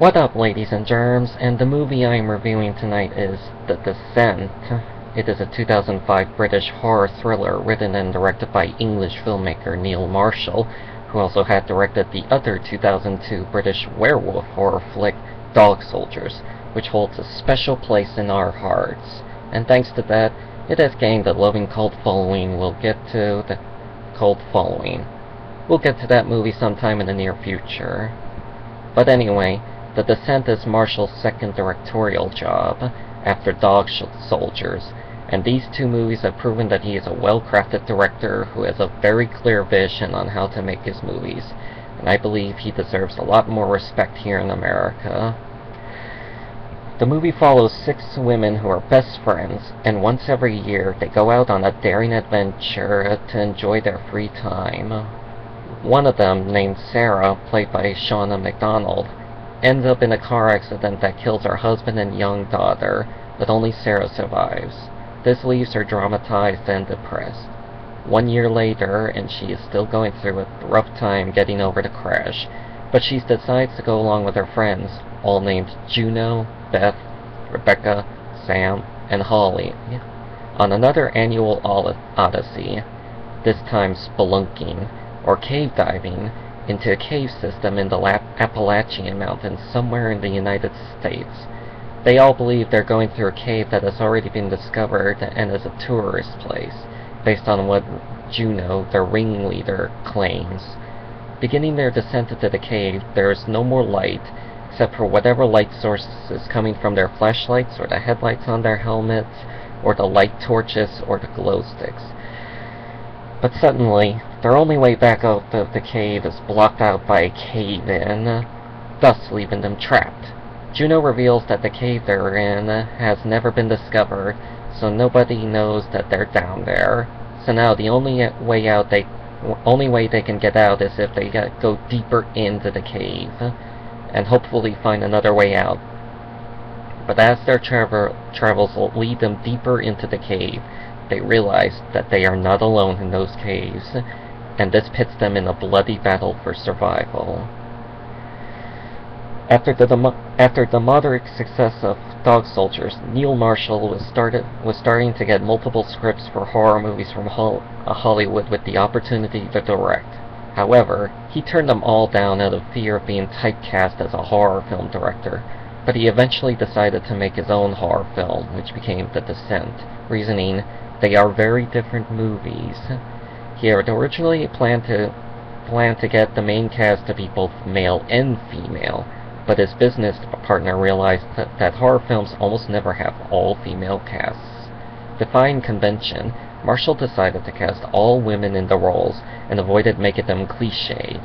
What up, ladies and germs? And the movie I am reviewing tonight is The Descent. It is a 2005 British horror thriller written and directed by English filmmaker Neil Marshall, who also had directed the other 2002 British werewolf horror flick Dog Soldiers, which holds a special place in our hearts. And thanks to that, it has gained a loving cult following we'll get to the cult following. We'll get to that movie sometime in the near future. But anyway, The Descent is Marshall's second directorial job, after Dog Soldiers, and these two movies have proven that he is a well-crafted director who has a very clear vision on how to make his movies, and I believe he deserves a lot more respect here in America. The movie follows six women who are best friends, and once every year they go out on a daring adventure to enjoy their free time. One of them, named Sarah, played by Shauna MacDonald, ends up in a car accident that kills her husband and young daughter, but only Sarah survives. This leaves her dramatized and depressed. One year later, and she is still going through a rough time getting over the crash, but she decides to go along with her friends, all named Juno, Beth, Rebecca, Sam, and Holly, on another annual odyssey, this time spelunking, or cave diving, into a cave system in the Appalachian Mountains somewhere in the United States. They all believe they're going through a cave that has already been discovered and is a tourist place, based on what Juno, their ringleader, claims. Beginning their descent into the cave, there is no more light, except for whatever light source is coming from their flashlights or the headlights on their helmets, or the light torches or the glow sticks. But suddenly, their only way back out of the cave is blocked out by a cave-in, thus leaving them trapped. Juno reveals that the cave they're in has never been discovered, so nobody knows that they're down there. So now the only way out they only way they can get out is if they go deeper into the cave and hopefully find another way out. But as their travel travels lead them deeper into the cave, they realize that they are not alone in those caves, and this pits them in a bloody battle for survival. After the, after the moderate success of Dog Soldiers, Neil Marshall was, started, was starting to get multiple scripts for horror movies from Hol uh, Hollywood with the opportunity to direct. However, he turned them all down out of fear of being typecast as a horror film director, but he eventually decided to make his own horror film, which became The Descent, reasoning they are very different movies. He had originally planned to planned to get the main cast to be both male and female, but his business partner realized that, that horror films almost never have all-female casts. Defying convention, Marshall decided to cast all women in the roles and avoided making them cliched.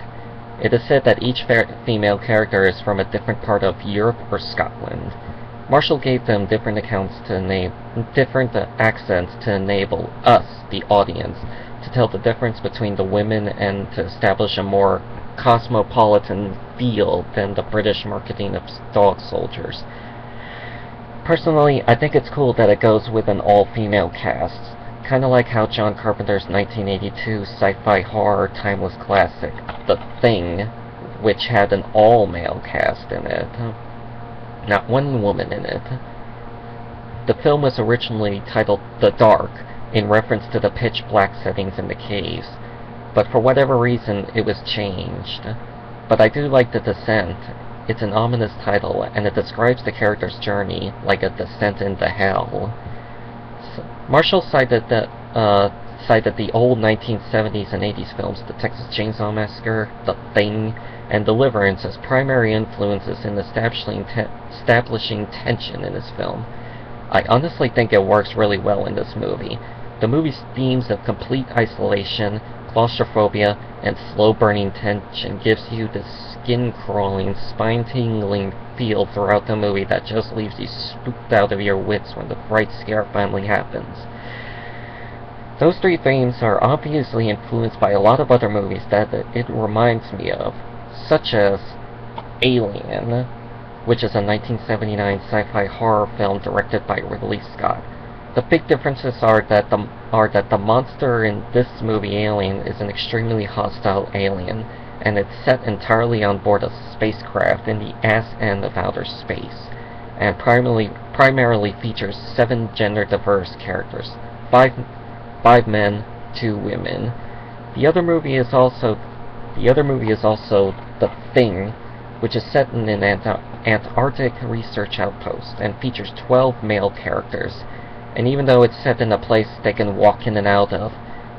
It is said that each female character is from a different part of Europe or Scotland. Marshall gave them different accounts to enable different accents to enable us, the audience, to tell the difference between the women and to establish a more cosmopolitan feel than the British marketing of dog soldiers. Personally, I think it's cool that it goes with an all-female cast. Kinda like how John Carpenter's 1982 sci-fi horror timeless classic, The Thing, which had an all-male cast in it. Not one woman in it. The film was originally titled The Dark, in reference to the pitch black settings in the caves, but for whatever reason it was changed. But I do like The Descent. It's an ominous title, and it describes the character's journey like a descent into hell. So, Marshall cited that uh, cited the old 1970s and 80s films, The Texas Chainsaw Massacre, The Thing, and Deliverance as primary influences in establishing, te establishing tension in his film. I honestly think it works really well in this movie. The movie's themes of complete isolation, claustrophobia, and slow-burning tension gives you this skin-crawling, spine-tingling feel throughout the movie that just leaves you spooked out of your wits when the fright scare finally happens. Those three themes are obviously influenced by a lot of other movies that it reminds me of, such as Alien, which is a 1979 sci-fi horror film directed by Ridley Scott. The big differences are that the are that the monster in this movie Alien is an extremely hostile alien, and it's set entirely on board a spacecraft in the ass end of outer space, and primarily primarily features seven gender-diverse characters, five five men, two women. The other movie is also the other movie is also The Thing, which is set in an Ant Antarctic research outpost and features 12 male characters. And even though it's set in a place they can walk in and out of,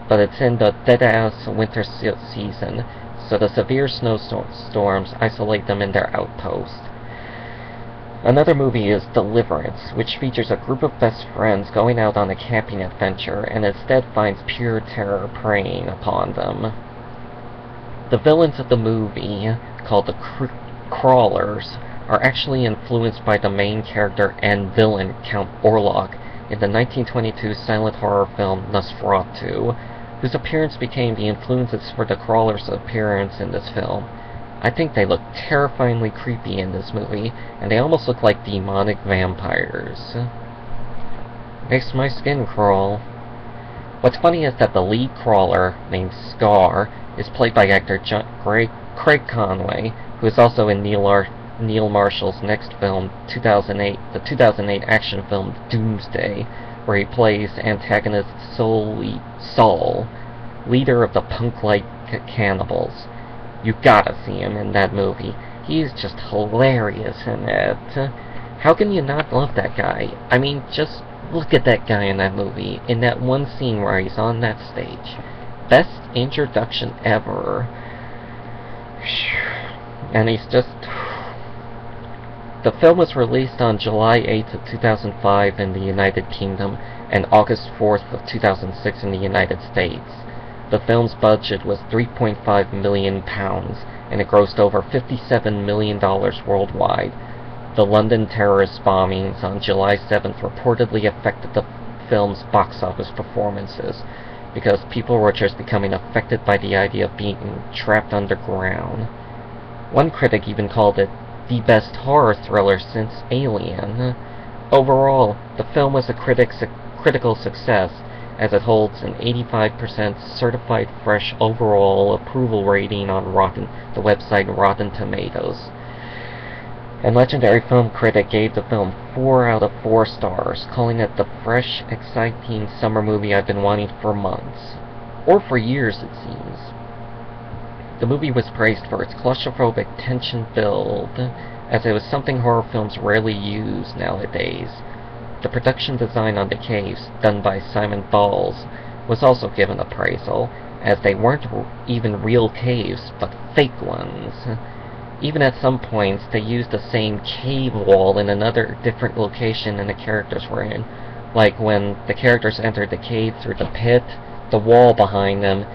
but it's in the dead-ass winter se season, so the severe snowstorms isolate them in their outpost. Another movie is Deliverance, which features a group of best friends going out on a camping adventure and instead finds pure terror preying upon them. The villains of the movie, called the cr Crawlers, are actually influenced by the main character and villain, Count Orlok, in the 1922 silent horror film Nosferatu, whose appearance became the influences for the Crawlers' appearance in this film. I think they look terrifyingly creepy in this movie, and they almost look like demonic vampires. Makes my skin crawl. What's funny is that the lead crawler, named Scar, is played by actor John Craig, Craig Conway, who is also in Neil, Ar Neil Marshall's next film, 2008, the 2008 action film Doomsday, where he plays antagonist Soul Saul, leader of the punk-like cannibals. You gotta see him in that movie. He's just hilarious in it. How can you not love that guy? I mean, just look at that guy in that movie, in that one scene where he's on that stage. Best introduction ever. And he's just... The film was released on July 8th of 2005 in the United Kingdom and August 4th of 2006 in the United States. The film's budget was 3.5 million pounds and it grossed over 57 million dollars worldwide. The London terrorist bombings on July 7th reportedly affected the film's box office performances because people were just becoming affected by the idea of being trapped underground. One critic even called it the best horror thriller since Alien. Overall, the film was a critic su critical success, as it holds an 85% certified fresh overall approval rating on Rotten, the website Rotten Tomatoes. And legendary film critic gave the film 4 out of 4 stars, calling it the fresh, exciting summer movie I've been wanting for months. Or for years, it seems. The movie was praised for its claustrophobic tension build, as it was something horror films rarely use nowadays. The production design on the caves, done by Simon Bowles, was also given appraisal, as they weren't even real caves, but fake ones. Even at some points, they used the same cave wall in another different location than the characters were in. Like when the characters entered the cave through the pit, the wall behind them,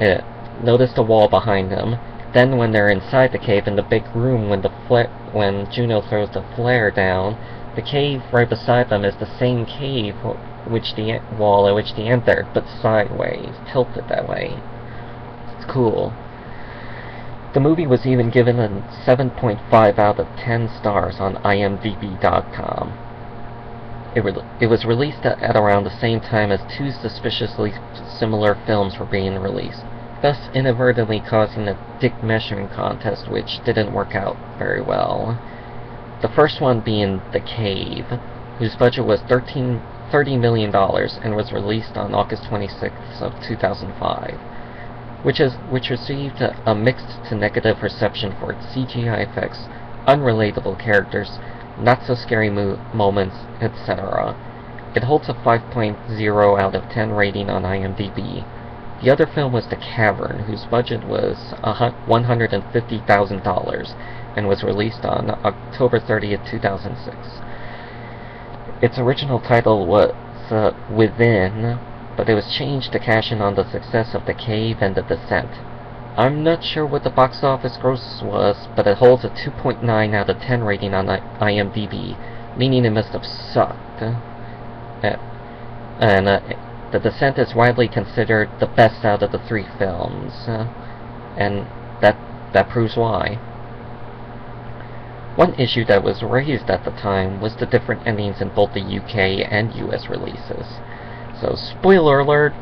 uh, notice the wall behind them. Then when they're inside the cave in the big room when the when Juno throws the flare down, the cave right beside them is the same cave which the wall at which they entered, but sideways, tilted that way. It's cool. The movie was even given a 7.5 out of 10 stars on IMDb.com. It, it, was released at, at around the same time as two suspiciously similar films were being released thus inadvertently causing a dick measuring contest which didn't work out very well. The first one being The Cave, whose budget was $13, $30 million and was released on August 26th of 2005, which, is, which received a, a mixed to negative reception for its CGI effects, unrelatable characters, not-so-scary mo moments, etc. It holds a 5.0 out of 10 rating on IMDb, the other film was The Cavern, whose budget was $150,000 and was released on October 30th, 2006. Its original title was uh, Within, but it was changed to cash in on the success of The Cave and The Descent. I'm not sure what the box office gross was, but it holds a 2.9 out of 10 rating on IMDb, meaning it must have sucked. Uh, and uh, the Descent is widely considered the best out of the three films, uh, and that that proves why. One issue that was raised at the time was the different endings in both the UK and US releases. So, spoiler alert!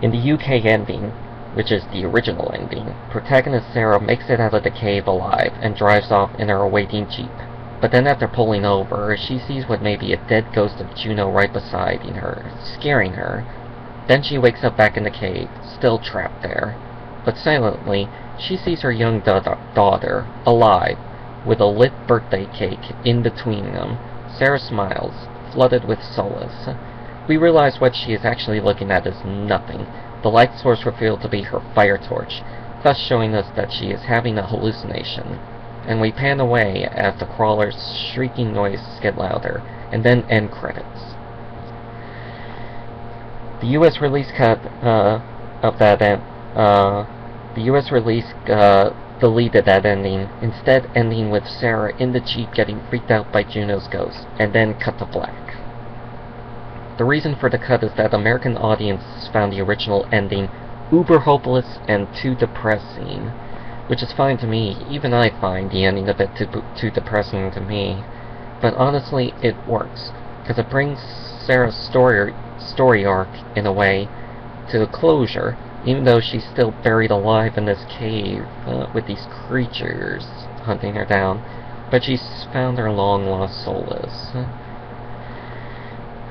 In the UK ending, which is the original ending. Protagonist Sarah makes it out of the cave alive and drives off in her awaiting jeep. But then after pulling over, she sees what may be a dead ghost of Juno right beside her, scaring her. Then she wakes up back in the cave, still trapped there. But silently, she sees her young da daughter, alive, with a lit birthday cake in between them. Sarah smiles, flooded with solace. We realize what she is actually looking at is nothing. The light source revealed to be her fire torch, thus showing us that she is having a hallucination. And we pan away as the crawler's shrieking noises get louder, and then end credits. The U.S. release cut uh, of that end, uh, the U.S. release uh, deleted that ending, instead ending with Sarah in the Jeep getting freaked out by Juno's ghost, and then cut to black. The reason for the cut is that American audiences found the original ending uber hopeless and too depressing, which is fine to me. Even I find the ending a bit too, too depressing to me. But honestly, it works, because it brings Sarah's story, story arc, in a way, to a closure, even though she's still buried alive in this cave uh, with these creatures hunting her down. But she's found her long-lost solace.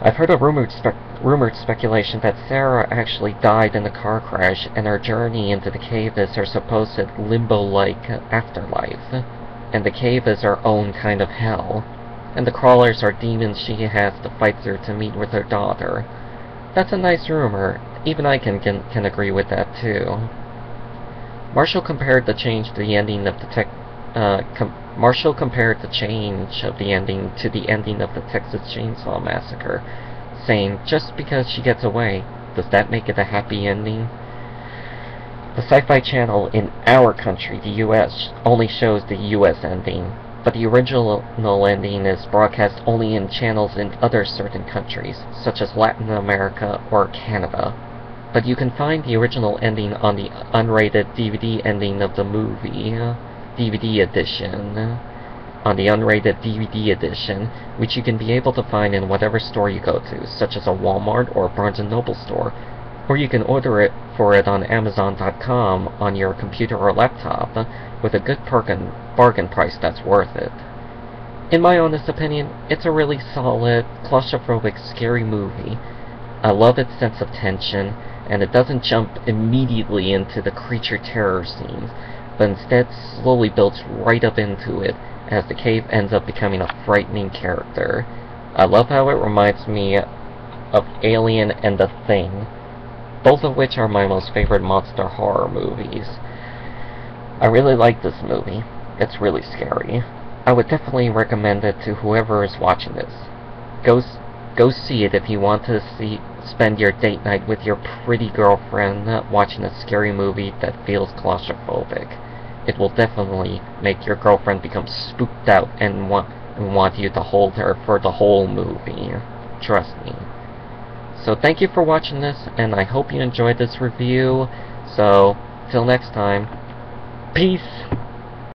I've heard a rumored, spe rumored speculation that Sarah actually died in a car crash, and her journey into the cave is her supposed limbo-like afterlife, and the cave is her own kind of hell, and the crawlers are demons she has to fight through to meet with her daughter. That's a nice rumor, even I can, can, can agree with that too. Marshall compared the change to the ending of the tech, uh, Marshall compared the change of the ending to the ending of the Texas Chainsaw Massacre, saying, just because she gets away, does that make it a happy ending? The Sci-Fi Channel in our country, the U.S., only shows the U.S. ending, but the original ending is broadcast only in channels in other certain countries, such as Latin America or Canada. But you can find the original ending on the unrated DVD ending of the movie, uh, DVD edition, on the unrated DVD edition, which you can be able to find in whatever store you go to, such as a Walmart or Barnes & Noble store, or you can order it for it on Amazon.com on your computer or laptop with a good bargain, bargain price that's worth it. In my honest opinion, it's a really solid, claustrophobic, scary movie. I love its sense of tension, and it doesn't jump immediately into the creature terror scenes, instead slowly builds right up into it as the cave ends up becoming a frightening character. I love how it reminds me of Alien and The Thing, both of which are my most favorite monster horror movies. I really like this movie. It's really scary. I would definitely recommend it to whoever is watching this. Go, go see it if you want to see spend your date night with your pretty girlfriend uh, watching a scary movie that feels claustrophobic. It will definitely make your girlfriend become spooked out and want, and want you to hold her for the whole movie. Trust me. So thank you for watching this, and I hope you enjoyed this review. So, till next time, peace!